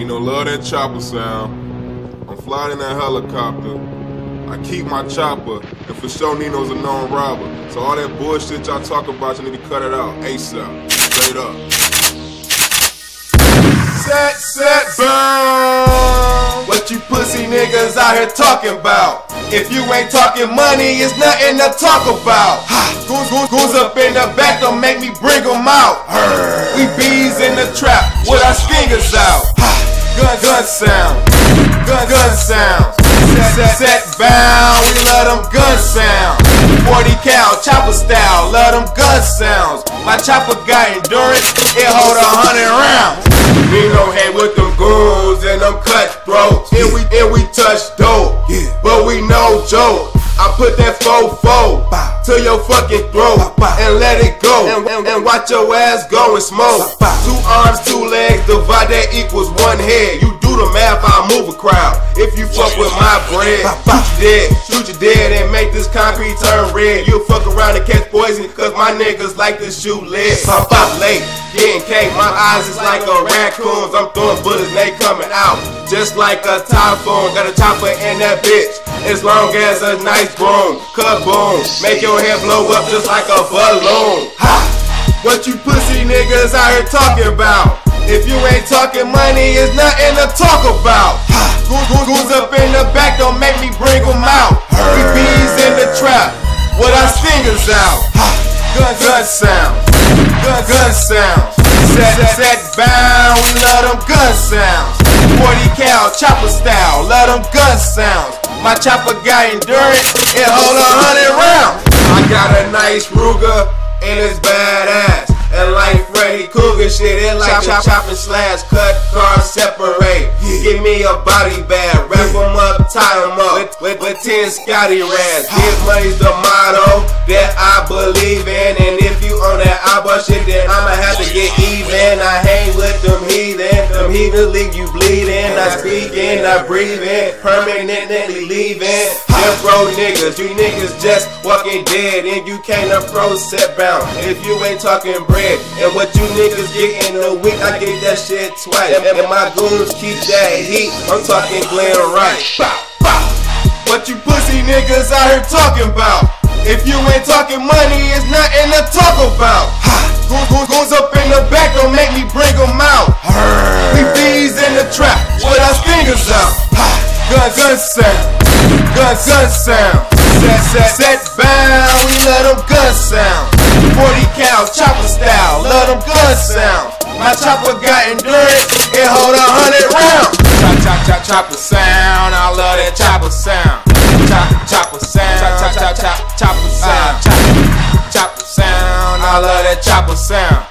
You know, love that chopper sound. I'm flying in that helicopter. I keep my chopper, and for sure Nino's a known robber. So all that bullshit y'all talk about, you need to cut it out ASAP. Straight up. Set, set, burn. What you pussy niggas out here talking about? If you ain't talking money, it's nothing to talk about. Goons, goons, goons up in the back, don't make me bring them out. We bees in the trap with our fingers out. Gun, gun sound, gun, gun sound. Set, set, bound, we love them gun sounds. 40 cal, chopper style, love them gun sounds. My chopper got endurance, it hold a hundred rounds. We no head with them goons and them cutthroats. And we and we touch dope, but we no joke. I put that fofo to your fucking throat and let it go and, and, and watch your ass go and smoke. Two arms, two legs, divide that equals one head. You do the math, I move a crowd. If you fuck with my bread, shoot you dead, shoot you dead and make this concrete turn red. You'll fuck around and catch poison, cause my niggas like to shoot lead. Pop out late, getting cake, my eyes is like a raccoon's. I'm throwing bullets, they coming out. Just like a typhoon, got a chopper in that bitch. As long as a nice broom, kaboom, make your head blow up just like a balloon. Ha! What you pussy niggas out here talking about? If you ain't talking money, it's nothing to talk about. Goons up in the back, don't make me bring them out. We bees in the trap, with our fingers out. Gun, gun sound, gun, gun sound. Set, set, bound, love them gun sounds. 40 cal, chopper style, love them gun sounds. My chopper got endurance, it hold a hundred rounds. I got a nice Ruger, and it's chop, chop and slash, cut, cars separate. Give me a body bag, wrap 'em up, tie tie 'em up with, with, with 10 Scotty rats. Get money's the motto that I believe in. And if you on that eyeball shit, then I'ma have to get even. I hang with them heathen, them heathens leave you bleeding. In, I breathe in, permanently leaving. Death row niggas, you niggas just walking dead, and you can't approach set bound if you ain't talking bread. And what you niggas get in a week, I get that shit twice. And, my goons keep that heat. I'm talking Glen Rice. What you pussy niggas out here talking about? If you ain't talking money, it's nothing to talk about. Goons up in the back, don't make me bring them out. Sound, gun, gun sound. Set, set, set bound, we love them gun sounds. 40 cal, chopper style, love them gun sounds. My chopper got endurance, it hold a hundred rounds. Chop, chop, chop, chopper sound, I love that chopper sound. Chop, chopper sound, chop, chop, chop, chop, chopper sound. Chop, chopper sound, I love that chopper sound.